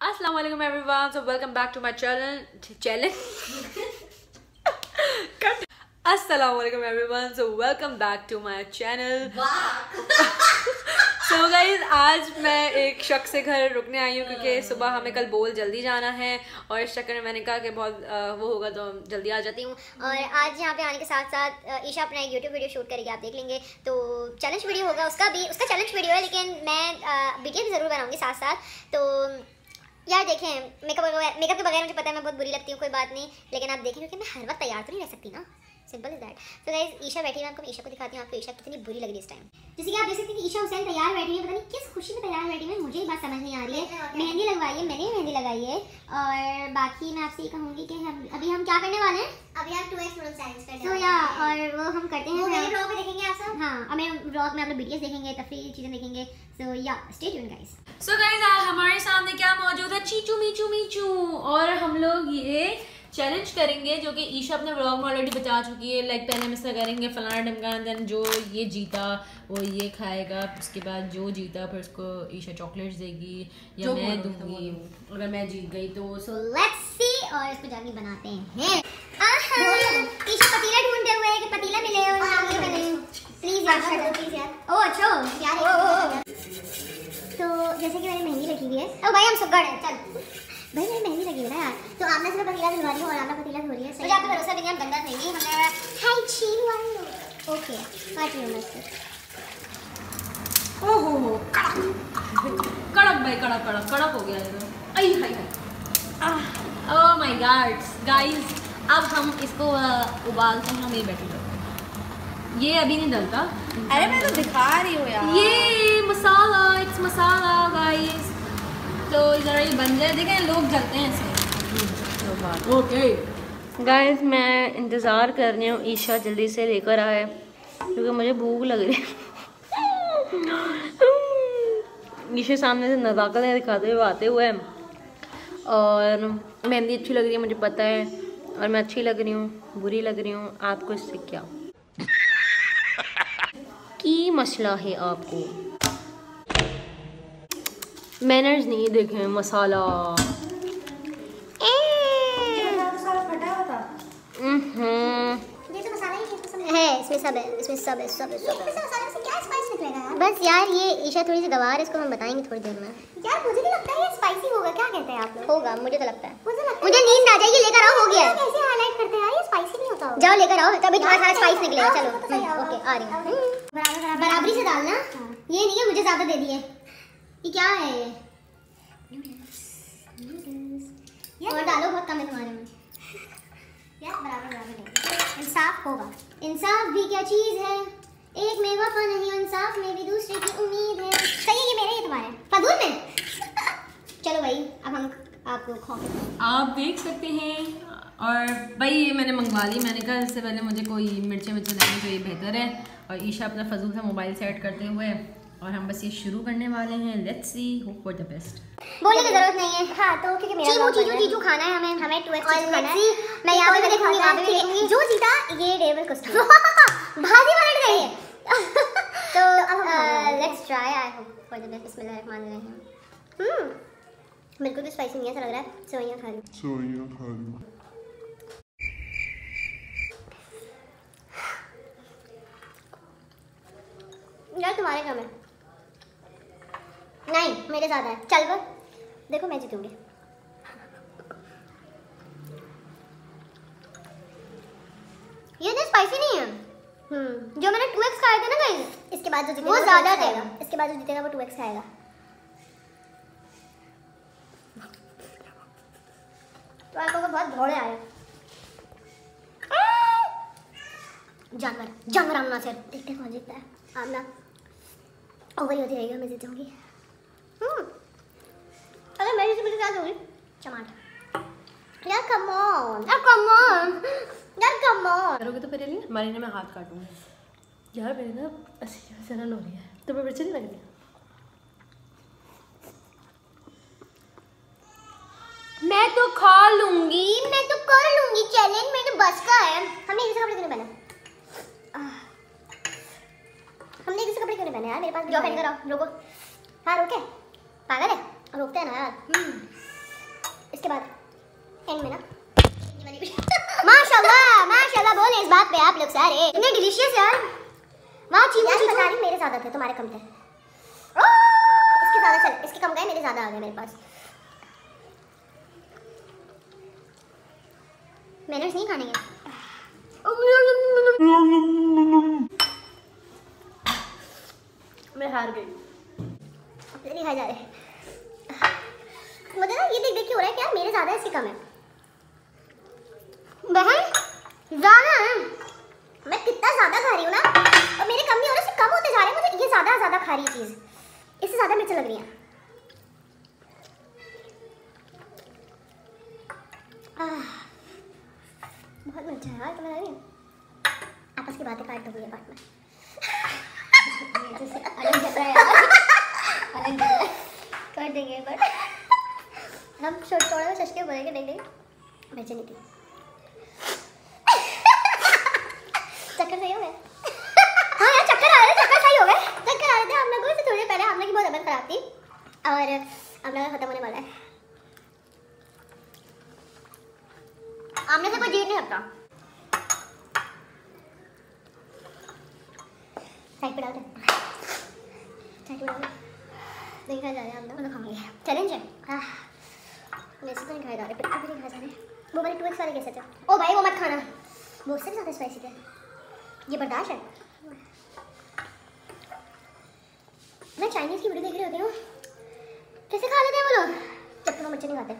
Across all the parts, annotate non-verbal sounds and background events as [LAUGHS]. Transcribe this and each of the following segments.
Alaikum everyone. So welcome back to my channel. Channel. Cut. Assalamu alaikum everyone. So welcome back to my channel. So so guys आज मैं एक शख्स से घर रुकने आई हूँ क्योंकि सुबह हमें कल बोल जल्दी जाना है और इस चक्कर में मैंने कहा कि बहुत आ, वो होगा तो जल्दी आ जाती हूँ और आज यहाँ पे आने के साथ साथ ईशा अपना एक यूट्यूब वीडियो शूट करेगी आप देख लेंगे तो चैलेंज वीडियो होगा उसका भी उसका चैलेंज वीडियो है लेकिन मैं वीडियो भी ज़रूर बनाऊँगी साथ साथ तो यार देखें मेकअप मेकअप के बगैर मुझे पता है मैं बहुत बुरी लगती हूँ, कोई बात नहीं, लेकिन आप देखें क्योंकि मैं हर वक्त तैयार तो नहीं रह सकती ना। सिंपल इज़ दैट तो गाइस ईशा बैठी है आपको ईशा को दिखाती हूँ आपको ईशा कितनी बुरी लग रही है इस टाइम जैसे कि आप देख सकते हैं कि ईशा हुसैन तैयार बैठी है पता नहीं किस खुशी में तैयार बैठी है मुझे बात समझ नहीं आ रही है. मेहंदी लगवाई है मैंने मेहंदी लगाई है. और बाकी मैं आपसे ये कहूँगी कि हम अभी हम क्या करने वाले हैं? अभी हम टू एक्स चैलेंज करते हैं। या और वो हम करते हैं वो ब्लॉग में देखेंगे आप सब? हाँ हमें ब्लॉग में आप लोग वीडियोस देखेंगे तफरी चीज़ें देखेंगे. सो या stay tune guys so guys आज हमारे सामने क्या मौजूद है? चीचू मीचू मीचू। और हम लोग ये चैलेंज करेंगे जो कि ईशा अपने ब्लॉग में ऑलरेडी बता चुकी है लाइक पहले हम इसका करेंगे फलाना ढमकाना देन जो ये जीता वो ये खाएगा उसके बाद जो जीता फिर उसको ईशा चॉकलेट्स देगी या मैं दूँगी। अगर मैं जीत गई तो सो लेट्स सी और इसको जल्दी बनाते हैं। ईशा पतीला ढूंढते हुए कि पतीला मिले और प्लीज़ यार प्लीज़ यार। ओ अच्छा यार तो जैसे कि मैंने मेहंदी रखी हुई है। ओ भाई हम सब गड़ हैं चल। भाई मेरी मेहंदी लगी है ना यार। तो आमना से पतीला दिलवा रही हूँ और आमना पतीला धो रही है मुझे आपका भरोसा भी नहीं हम गंदा नहीं हमें हाई चीन वाला ओके काट रही हूँ मैं इसको। ओहो हो कड़क। भाई कड़क कड़क कड़क हो गया ये तो आई हाय हाय। ओह माय गॉड गाइस अब हम इसको उबालते हैं हम ये बैठे ये अभी नहीं डलता। अरे मैं तो दिखा रही हूँ यार। ये मसाला इट्स मसाला गाइस तो ज़रा ये बन जाए। देखें लोग जलते हैं इसे ओके। गाइस मैं इंतज़ार कर रही हूँ ईशा जल्दी से लेकर आए क्योंकि मुझे भूख लग रही है। [LAUGHS] ईशा सामने से नज़ाकतें दिखाते हुए आते हुए और मेहंदी अच्छी लग रही है मुझे पता है। और मैं अच्छी लग रही हूँ बुरी लग रही हूँ। आपको इससे क्या? [LAUGHS] की मसला है आपको? मैनर्स नहीं देखे मसाला। है इसमें सब है इसमें सब है सब है सब है। बस यार ये ईशा थोड़ी सी गवार है इसको हम बताएँगे थोड़ी देर में। यार मुझे नहीं लगता है ये स्पाइसी होगा क्या कहते हैं आप लोग? होगा मुझे तो लगता है। मुझे लगता मुझे नींद आ जाएगी लेकर आओ हो गया। कैसे हाईलाइट करते हैं यार ये स्पाइसी नहीं होता जाओ लेकर आओ तभी तुम्हारा सारा स्पाइस निकलेगा चलो। ओके आ रही हूँ। बराबरी से डालना। ये नहीं है मुझे ज़्यादा दे दिए। ये क्या है ये? और डालो बहुत कम है तुम्हारे में। यार बराबर बराबर इंसाफ होगा। इंसाफ भी क्या चीज़ है? एक में वफा नहीं इंसाफ में भी दूसरे की उम्मीद है। सही है ये मेरे ये तुम्हारे। फजूल में? [LAUGHS] चलो भाई अब हम आपको खाओ। आप देख सकते हैं और भाई ये मैंने मंगवा ली। मैंने कहा इससे पहले मुझे कोई मिर्चें मिर्चें लाएँगे तो ये बेहतर है। और ईशा अपना फजूल से मोबाइल सेट करते हुए और हम बस ये शुरू करने वाले हैं। Let's see hope for the best बोलने की ज़रूरत नहीं है। हाँ तो क्योंकि मेरा चीजू चीजू चीजू खाना है हमें हमें 2x खाना है। मैं यहाँ पे देखूँगी वहाँ पे भी देखूँगी। जो जीता ये टेबल कुछ [LAUGHS] भाजी पलट गई है तो अब let's try I hope for the best बिस्मिल्लाहिर्रहमानिर्रहीम हम्म बिल्कुल भी स्पाइसी नहीं ऐसा लग रहा है। सेवइयाँ खा रही सेवइयाँ खा रही यार तुम्हारे कम है नहीं मेरे साथ है। चल वो देखो मैं जीतूँगी। ये तो स्पाइसी नहीं है। हम्म। जो मैंने 2x खाए थे ना गाइस इसके बाद जो जीतेगा वो ज़्यादा थे इसके बाद जो जीतेगा वो 2x खाएगा। तो आपको को बहुत भोड़े आए। जानवर जानवर आमना से देखते कौन जीतता है। आमना। ओवर ही होती रहेगी मैं जीत जाऊँगी अगर मैं जैसे क्या दूँगी टमाटर यार कम ऑन यार कम ऑन यार कम ऑन करोगे तो मेरे लिए? हमारे मैं हाथ काटूँगी। यार मेरी ना ऐसी जलन हो रही है। तुम्हें मिर्ची नहीं लग रही मैं तो खा लूँगी मैं तो कर लूँगी चैलेंज मेरे बस का है। हमने इसे कपड़े क्यों नहीं पहना? हमने किसी कपड़े क्यों नहीं पहने यार? मेरे पास जो पहन कर आओ रुको। हाँ रुके पागल है? रोकते हैं ना यार। हम्म। इसके बाद एंड में ना। माशाल्लाह माशाल्लाह बोले इस बात पे आप लोग सारे। इतने डिलीशियस यार। वाह चीनी चीनी बता रही मेरे ज़्यादा थे तुम्हारे कम थे। इसके ज़्यादा चल इसके कम गए मेरे ज़्यादा आ गए मेरे पास। मैनर्स नहीं खाने हैं। [LAUGHS] मैं हार गई। जा रहे मुझे ना ये देख देख के हो रहा है कि यार मेरे ज़्यादा कम है। बहन, ज़्यादा है? मैं कितना ज़्यादा खा रही हूँ ना? और मेरे कम हो कम होते जा रहे हैं। मुझे ये ज़्यादा ज़्यादा खा रही चीज़। इससे ज़्यादा मिर्च लग रही है। बहुत मज़ा यार तुम्हें आपस की बातें काट दोगी ये पार्ट में ये जैसे अलग जग रहा है यार अलग जग रहा है कर देंगे बट हम छोटे थोड़ा सच के बोलेंगे नहीं नहीं बेचे नहीं थी। चक्कर सही हो गए? हाँ यार, चक्कर आ रहे थे, चक्कर सही हो गए। चक्कर आ रहे थे, हम लोगों से थोड़ी पहले हम लोग की बहुत तबीयत खराब थी। और हम लोग खत्म होने वाला है। आमने से कोई जीत नहीं सकता साइड पे डाल दे। साइड पे डाल दे। नहीं रहे हम लोग मतलब खाएँगे चैलेंज है। तो वो वाले टू एक्स वाले कैसे थे? ओ भाई, वो मत खाना। वो उससे भी ज़्यादा स्पाइसी थे। ये बर्दाश्त है। मैं चाइनीज़ की वीडियो देख रही होती हूँ। कैसे खा लेते हैं वो लोग? जब तक वो बच्चे नहीं खाते।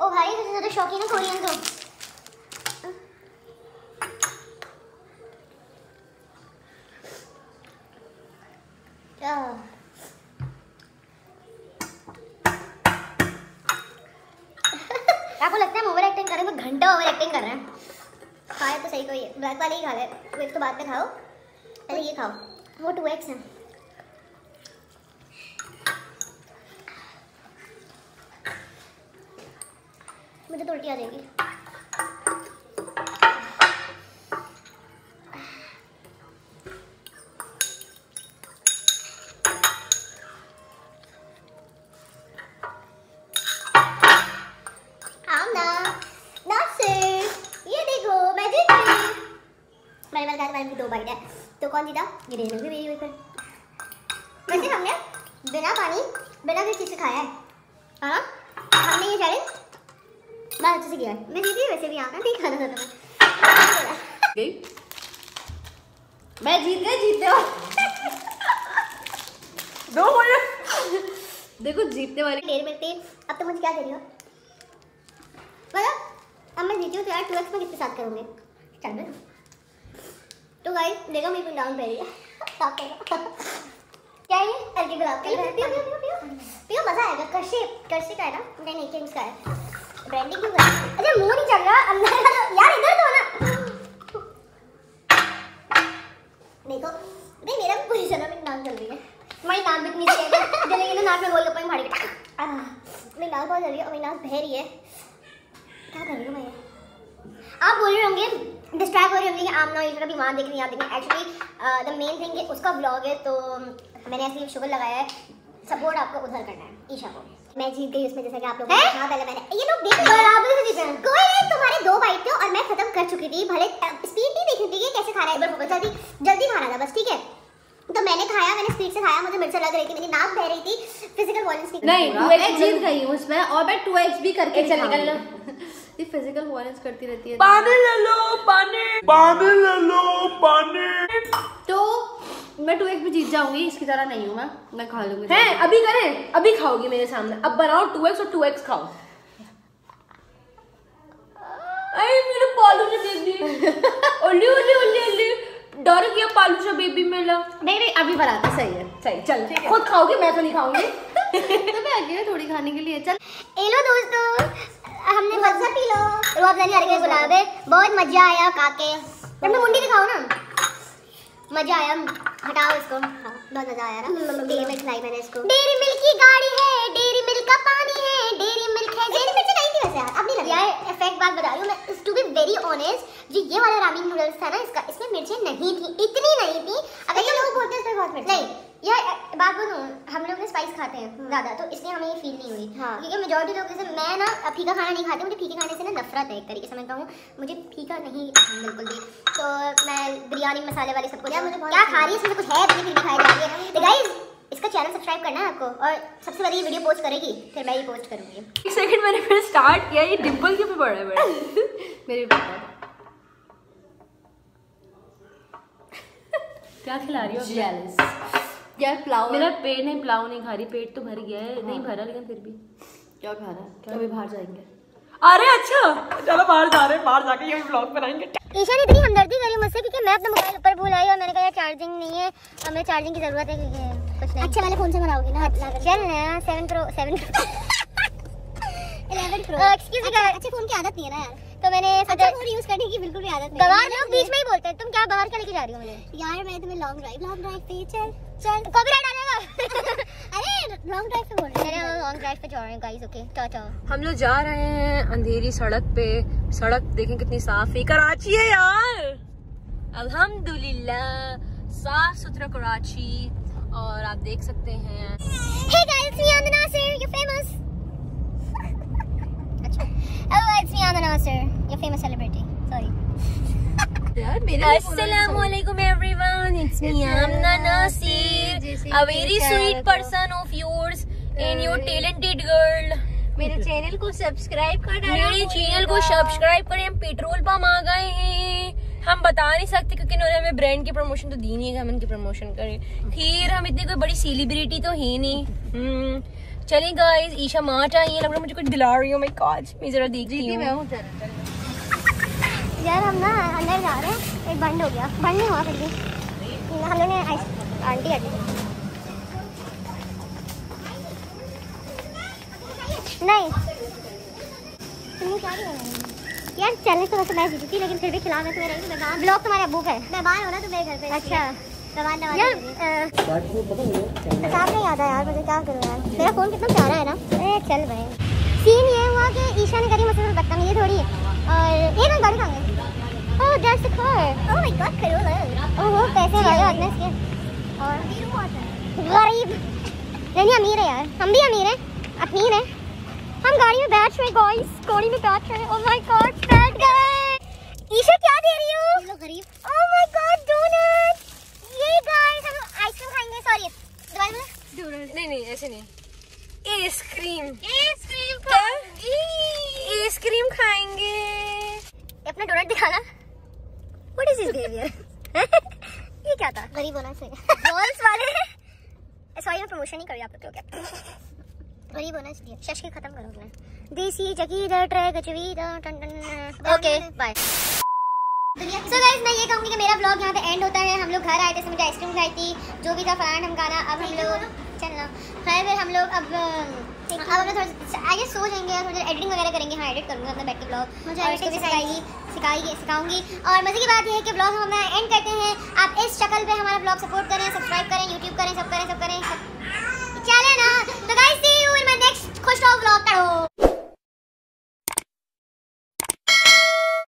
ओ भाई, सबसे ज़्यादा शौकीन है कोरियन तो आह। आपको लगता है हम ओवर एक्टिंग कर रहे हैं तो घंटा ओवर एक्टिंग कर रहे हैं खाए तो सही कोई ब्लैक वाले ही खा ले। एक तो बाद में खाओ। पहले ये खाओ। वो टू एक्स है। मुझे तो उल्टी आ जाएगी। मेरे पास गाने में दो बाइट है। तो कौन जीता? ये डेढ़ भी मेरी हुई वैसे हमने बिना पानी बिना किसी चीज़ से खाया है। हाँ? हमने ये चैलेंज बहुत अच्छे से किया है। मैं जीती वैसे भी आना नहीं खाना था तुम्हें गई। मैं जीत गई जीतने दो देखो जीतने वाले। डेढ़ मिनट अब तो मुझे क्या दे रही हो? मतलब अब मैं जीती हूँ तो यार टू एक्स में किसके साथ करूँगी? चल गाइस देखो मेरी पिन डाउन पे साफ़ करो क्या ये? हल्के गुलाब का। पियो पियो पियो पियो मज़ा आएगा। कर्शी कर्शी का है ना नहीं नहीं किंग्स का है। ब्रांडिंग क्यों कर? अरे मुँह नहीं चल रहा। अंदर का यार, इधर तो ना देखो, नहीं, मेरा पूरी जगह में नाक जल रही है। मेरी नाक भी इतनी जलेगी ना नाक में गोल गप्पा के मेरी नाक बहुत जल रही है और मेरी नाक बह रही है। क्या कर रही हूँ मैं? आप बोल रहे होंगे डिस्ट्रैक्ट हो रहे होंगे कि आमना ईशा का भी वहाँ देख रही हैं आप देख रही एक्चुअली द मेन थिंग उसका ब्लॉग है तो मैंने ऐसे शुगर लगाया है सपोर्ट आपको उधर करना है ईशा को। मैं जीत गई उसमें जैसा कि आप लोग ने पहले मैंने ये लोग देख बराबर से जीते कोई नहीं तुम्हारे दो बाइट थे और मैं खत्म कर चुकी थी भले स्पीड नहीं देखी थी कि कैसे खा रहा है एक बार जल्दी जल्दी खा रहा था बस ठीक है? तो मैंने खाया मैंने स्पीड से खाया मुझे मिर्च लग रही थी मेरी नाक बह रही थी फ़िज़िकल वॉयलेंस नहीं मैं जीत गई उसमें और मैं टू एक्स भी करके चल लो। ये फ़िज़िकल वायलेंस करती रहती है पानी ले लो पानी। पानी ले लो पानी। तो मैं टू एक्स भी जीत जाऊँगी इसकी तरह नहीं हूँ मैं मैं खा लूँगी। है अभी करें अभी खाओगी मेरे सामने। अब बनाओ टू एक्स और टू एक्स खाओ। अरे मेरे पालू ने देख दी ओली ओली ओली ओली। डर गया पालू सा बेबी मेरा। नहीं नहीं अभी बनाते सही है। सही चल खुद खाओगे मैं तो नहीं खाऊँगी। [LAUGHS] तो मैं अकेले थोड़ी खाने के लिए चल। ए लो दोस्तों। हमने मज़ा पी लो। रूह आ रही गुलाब है बहुत मज़ा आया काके। अपनी मुंडी दिखाओ ना। मज़ा आया। हटाओ इसको। हाँ, बहुत मज़ा आया ना। डेरी मिल्क लाई मैंने इसको। डेरी मिल्क की गाड़ी है डेरी मिल्क का पानी है डेरी मिल्क है। डेरी मिल्क नहीं थी वैसे यार अब नहीं लगी यार इफ़ेक्ट बात बता रही हूँ मैं। टू बी वेरी ऑनेस्ट जो ये वाला रामिन नूडल्स था ना इसका इसमें मिर्चें नहीं थी इतनी नहीं थी। अगर ये लोग बोलते हैं इसमें बहुत मिर्च। नहीं यार बात बोलूँ हम लोग ना स्पाइस खाते हैं ज़्यादा तो इसलिए हमें ये फील नहीं हुई। हाँ। क्योंकि मेजोरिटी लोग जैसे मैं ना फीका खाना नहीं खाती मुझे फीके खाने से ना नफरत है एक तरीके से मैं कहूँ मुझे फीका नहीं पसंद बिल्कुल भी। तो मैं बिरयानी मसाले वाले सब कुछ यार, मुझे क्या अच्छा खा रही है इसमें कुछ है लेकिन फिर भी खाई जा रही है। तो गाइस इसका चैनल सब्सक्राइब करना है आपको और सबसे पहले ये वीडियो पोस्ट करेगी फिर मैं ये पोस्ट करूँगी। एक सेकंड मैंने फिर स्टार्ट किया ये डिम्पल क्यों पे पड़ रहा है। [LAUGHS] मेरा क्या खिला रही हो? जेलस यार पुलाव मेरा पेट नहीं पुलाव नहीं खा रही पेट तो भर गया है। नहीं भरा लेकिन फिर भी। क्या खा रहा है? कभी बाहर जाएँगे। अरे अच्छा! चलो बाहर जा रहे हैं बाहर जाके ये ब्लॉग बनाएँगे। ईशा ने इतनी हमदर्दी करी मुझसे क्योंकि मैं अपना मोबाइल ऊपर भूल आई और मैंने कहा यार चार्जिंग नहीं है। और मुझे चार्जिंग की ज़रूरत है क्योंकि कुछ नहीं। अच्छे वाले फ़ोन से बनाओगी ना। चल ना seven pro seven eleven pro excuse me अच्छे फ़ोन की आदत नहीं है ना यार। तो मैंने सोचा फ़ोन यूज़ करने की बिल्कुल भी आदत नहीं गवार लोग बीच में ही बोलते हैं तुम क्या बाहर क्या लेके जा रही हो? मुझे यार मैं तुम्हें लॉन्ग ड्राइव लॉन्ग ड्राइव पे चल। चल कॉपीराइट आएगा अरे लॉन्ग ड्राइव पे बोल रहे हैं लॉन्ग ड्राइव पे जा रहे हैं गाइस ओके टाटा हम लोग जा रहे हैं अंधेरी सड़क पे सड़क देखें कितनी साफ़ है कराची है यार अल्हम्दुलिल्लाह साफ़ सुथरा कराची और आप देख सकते हैं Hey guys, me on the Nasser. You're famous. [LAUGHS] अच्छा. Oh, it's me on the Nasser. You're famous celebrity. Sorry. Assalamu alaikum everyone. It's me Amna Nasir, a very sweet person of yours and your talented girl. मेरे channel को subscribe करना मेरे channel को subscribe करें हम petrol pump आ गए हैं हम बता नहीं सकते क्योंकि इन्होंने हमें ब्रांड की प्रमोशन तो दी नहीं है हम इनकी प्रमोशन करें खैर हम इतनी कोई बड़ी सेलिब्रिटी तो है नहीं हम्म, चलिए गाइस ईशा आई है लग रहा मुझे कुछ दिला रही हूँ मैं काज मैं जरा देखती मैं हूँ यार हम ना अंदर जा रहे हैं। एक बंद हो गया। बंद नहीं हुआ फिर भी। हम लोग ने आइस- आंटी हटी नहीं। यार चैलेंज तो वैसे मैं जीती थी लेकिन फिर भी खिला मैं तुम्हें रही ब्लॉग तुम्हारे अबू का है। मैं बाहर हो ना तो मेरे घर पे। अच्छा। यार हिसाब नहीं आता यार मुझे क्या करूँ यार? मेरा फ़ोन कितना प्यारा है ना। ए चल भाई। सीन ये हुआ कि ईशा ने करी मुझसे बदतमीजी थोड़ी गई that's the car oh my god Karol oh पैसे वाले आदमी इसके। और गरीब। नहीं अमीर है यार। हम भी अमीर हैं। अमीर हैं। हम गाड़ी में बैठ रहे गाइस गाड़ी में बैठ रहे ओह माय गॉड बैठ गए। ईशा क्या दे रही हो? लो गरीब। ओह माय गॉड डोनट ये गाइस हम आइसक्रीम खाएँगे सॉरी दोबारा बोलो। नहीं नहीं ऐसे नहीं। आइसक्रीम आइसक्रीम आइसक्रीम खाएँगे। अपना डोनट दिखाना। व्हाट इज़ दिस बिहेवियर ये क्या था? गरीब होना चाहिए। बॉल्स वाले? सॉरी मैं प्रमोशन नहीं कर रही आप लोग क्या गरीब होना चाहिए। शश के खत्म करो अपना। देसी जगीर ट्रैक चवी टन टन ओके बाय सो गाइस मैं ये कहूँगी कि मेरा ब्लॉग यहाँ पे एंड होता है। हम लोग घर आए थे मुझे आइसक्रीम खाई थी। जो भी था फरान हम खाना। अब हम लोग चलना खैर फिर हम लोग अब अब हमने थोड़ा आई सोचेंगे थोड़ी एडिटिंग वगैरह करेंगे हाँ एडिट करूँगी अपना बैठ के ब्लॉग मुझे इसको भी सिखाएगी सिखाएगी सिखाऊँगी। और मज़े की बात यह है कि ब्लॉग हम अपना एंड करते हैं। आप इस शक्ल पे हमारा ब्लॉग सपोर्ट करें सब्सक्राइब करें यूट्यूब करें सब करें सब करें चले ना। तो guys see you in my next खुश रहो ब्लॉग करो